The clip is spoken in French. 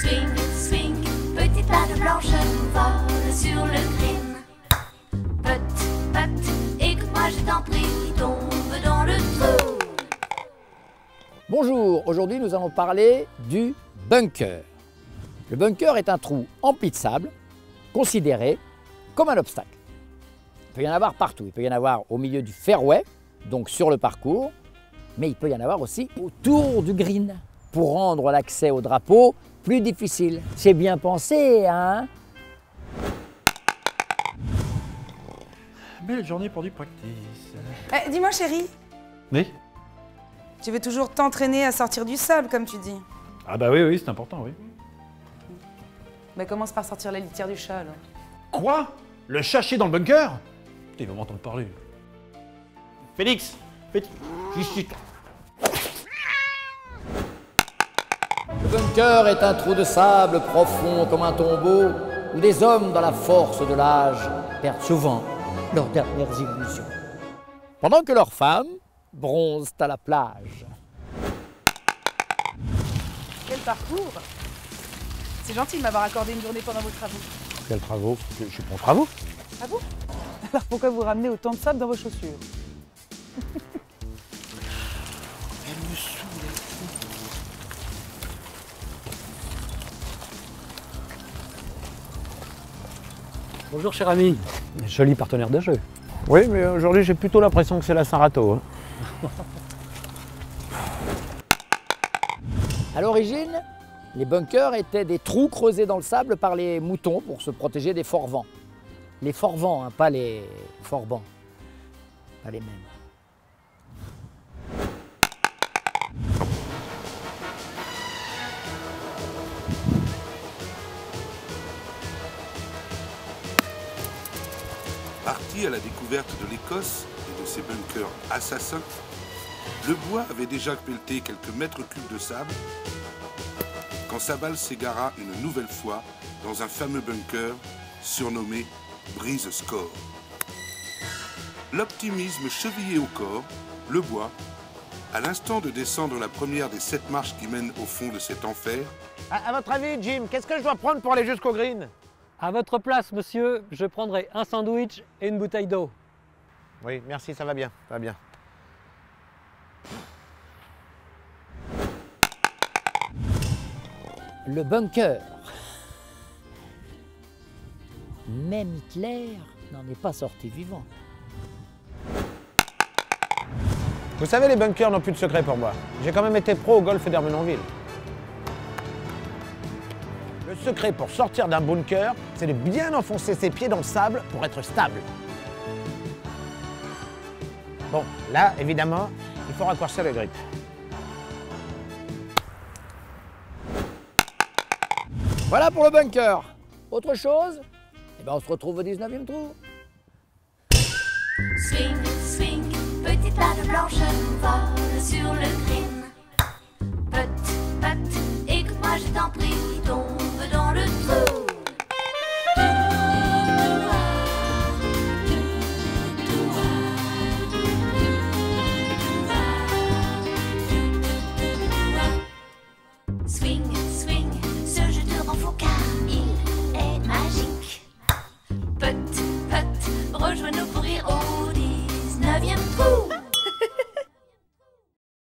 Swing, swing, petite balle blanche vole sur le green. Putt, putt, écoute-moi, je t'en prie, tombe dans le trou. Bonjour, aujourd'hui nous allons parler du bunker. Le bunker est un trou empli de sable, considéré comme un obstacle. Il peut y en avoir partout. Il peut y en avoir au milieu du fairway, donc sur le parcours, mais il peut y en avoir aussi autour du green, pour rendre l'accès au drapeau plus difficile. C'est bien pensé, hein? Belle journée pour du practice. Eh, Dis-moi chérie, Oui? Tu veux toujours t'entraîner à sortir du sable comme tu dis Ah bah oui, oui, c'est important, oui. Bah commence par sortir la litière du chat alors. Quoi? Le chercher dans le bunker? Putain, il va m'entendre parler. Félix Félix Ici. Le bunker est un trou de sable profond comme un tombeau où des hommes dans la force de l'âge perdent souvent leurs dernières illusions. Pendant que leurs femmes bronzent à la plage. Quel parcours C'est gentil de m'avoir accordé une journée pendant vos travaux. Quels travaux? Je suis pour travaux Ah bon? Alors pourquoi vous ramenez autant de sable dans vos chaussures? Bonjour cher ami. Joli partenaire de jeu. Oui, mais aujourd'hui j'ai plutôt l'impression que c'est la Saint-Rato. hein. À l'origine, les bunkers étaient des trous creusés dans le sable par les moutons pour se protéger des forts vents. Les forts vents, hein, pas les forts bancs. Pas les mêmes. Parti à la découverte de l'Écosse et de ses bunkers assassins, le bois avait déjà pelleté quelques mètres cubes de sable. Quand sa balle s'égara une nouvelle fois dans un fameux bunker surnommé Brise Score. L'optimisme chevillé au corps, le bois, à l'instant de descendre la première des sept marches qui mènent au fond de cet enfer, À, à votre avis, Jim, qu'est-ce que je dois prendre pour aller jusqu'au green? À votre place, monsieur, je prendrai un sandwich et une bouteille d'eau. Oui, merci, ça va bien, ça va bien. Le bunker. Même Hitler n'en est pas sorti vivant. Vous savez, les bunkers n'ont plus de secret pour moi. J'ai quand même été pro au golf d'Hermenonville. Le secret pour sortir d'un bunker, c'est de bien enfoncer ses pieds dans le sable pour être stable. Bon, là, évidemment, il faut raccourcir le grip. Voilà pour le bunker. Autre chose? Eh ben on se retrouve au 19e trou. Swing, swing, petite balle blanche vole sur le green.